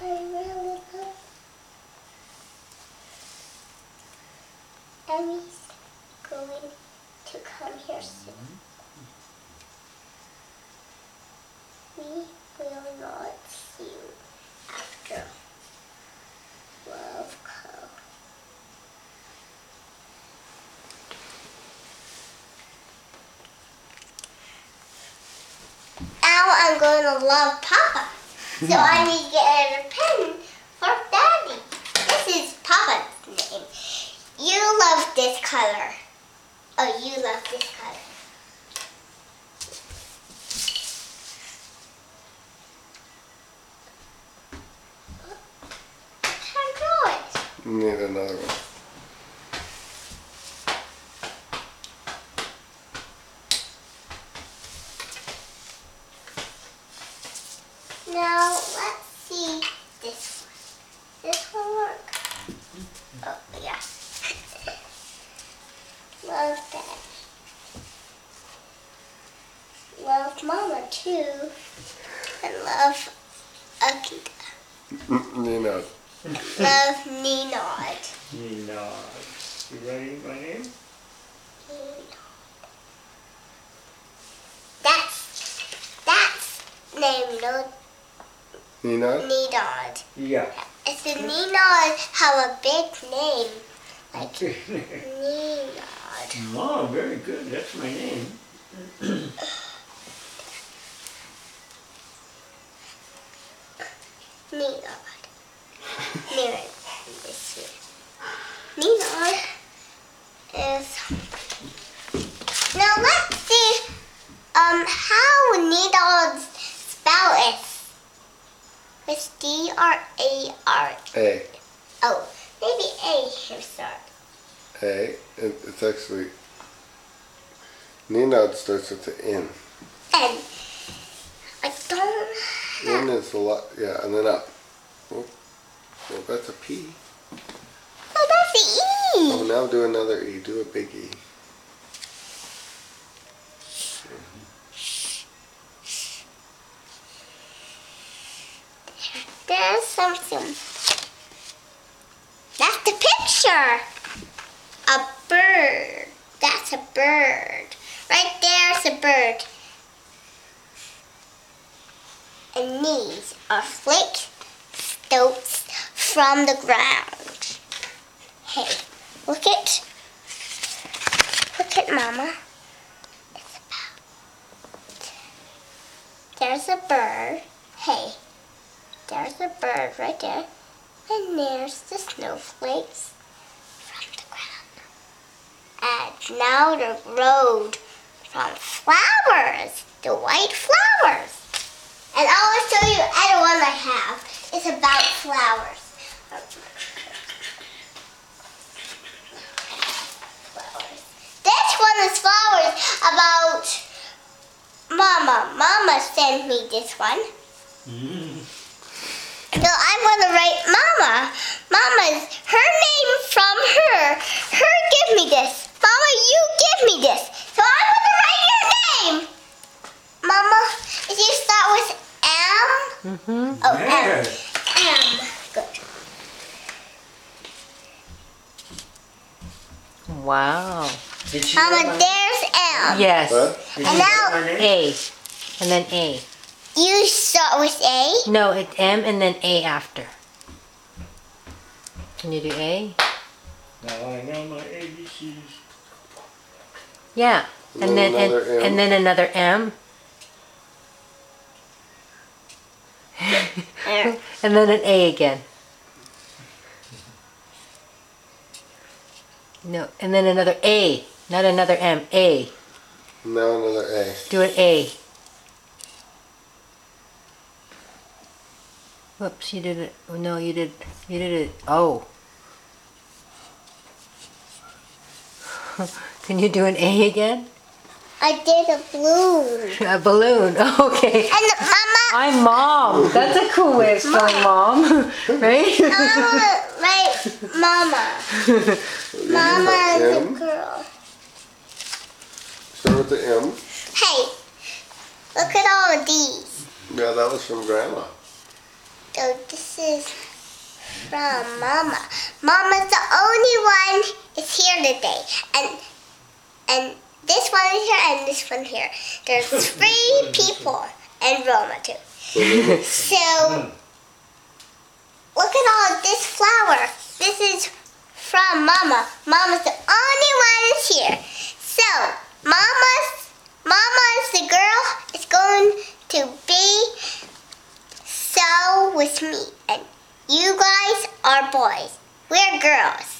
I really love Emi's going to come here soon. To love Papa. So I hmm. need to get a pen for Daddy. This is Papa's name. You love this color. Oh, you love this color. Can't draw it. Need another one. Now let's see this one. This one work? Oh yeah. Love that. Love Mama too. And love Akita. You know. Love Ninod. Nina. You writing my name? That's that's named no Nina? Ninod. Yeah. It's a Ninod have a big name. Like Ninod. Oh, very good. That's my name. Ninod. Mirror this here. Ninod is now let's see um how Ninod's spell is. It's D R A R. A. Oh, maybe A should start. A. It, it's actually. Nina starts with the N. And I don't N is a lot. Yeah, and then up. Oh, well, that's a P. Oh, that's the Oh, E. now do another E. Do a big E. There's something. That's the picture. Bird. That's a bird. Right there's a bird. And these are flakes, stoats from the ground. Hey, look at look at mama. It's about there's a bird. Hey. There's a bird right there. And there's the snowflakes from the ground. And now the road from flowers, the white flowers. And I will show you other one I have. It's about flowers. Flowers. This one is flowers about Mama. Mama sent me this one. Mm. So I'm gonna write Mama. Mama's her name from her. Her give me this. Mama, you give me this. So I'm gonna write your name. Mama, if you start with M. Mm-hmm. Oh, M. Yes. M. Good. Wow. Did she Mama, there's M. Yes. What? Did And now- write my name? A. And then A. You start with A. No, it's M and then A after. Can you do A? Now I know my ABCs. Yeah. And And then then and, another M. and then another M. And then an A again. No, and then another A, not another M. A. No, another A. Do an A. Whoops, you did it. Oh, no, you did. You did it. Oh. Can you do an A again? I did a balloon. A balloon. Okay. And Mama, I'm mom. That's a cool way of spelling mom, right? Mama, right, Mama. Mama is a M. girl. Start with the M. Hey, look at all of these. Yeah, that was from Grandma. So this is from Mama. Mama's the only one is here today, and and this one here and this one here. There's three people and Roma too. So look at all this flower. This is from Mama. Mama's the only one that's here. So Mama's Mama's the girl is going to be so with me, and you guys are boys. We're girls.